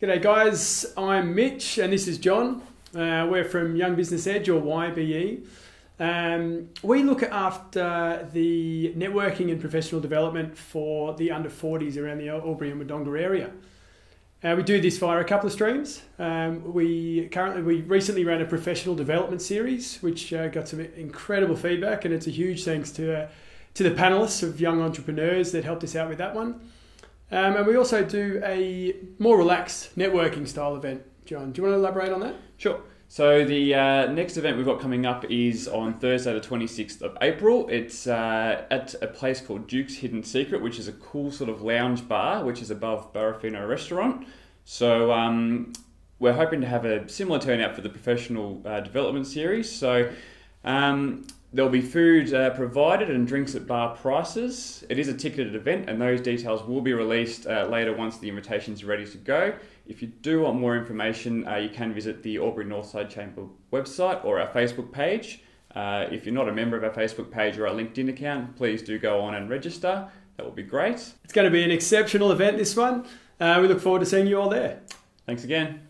G'day, guys. I'm Mitch, and this is John. Uh, we're from Young Business Edge, or YBE. Um, we look after the networking and professional development for the under 40s around the Albury and Wodonga area. Uh, we do this via a couple of streams. Um, we currently we recently ran a professional development series, which uh, got some incredible feedback, and it's a huge thanks to uh, to the panelists of young entrepreneurs that helped us out with that one. Um, and we also do a more relaxed networking style event. John, do you want to elaborate on that? Sure. So the uh, next event we've got coming up is on Thursday, the 26th of April. It's uh, at a place called Duke's Hidden Secret, which is a cool sort of lounge bar, which is above Barafino Restaurant. So um, we're hoping to have a similar turnout for the professional uh, development series. So um, There'll be food uh, provided and drinks at bar prices. It is a ticketed event, and those details will be released uh, later once the invitation's ready to go. If you do want more information, uh, you can visit the Albury Northside Chamber website or our Facebook page. Uh, if you're not a member of our Facebook page or our LinkedIn account, please do go on and register. That will be great. It's going to be an exceptional event, this one. Uh, we look forward to seeing you all there. Thanks again.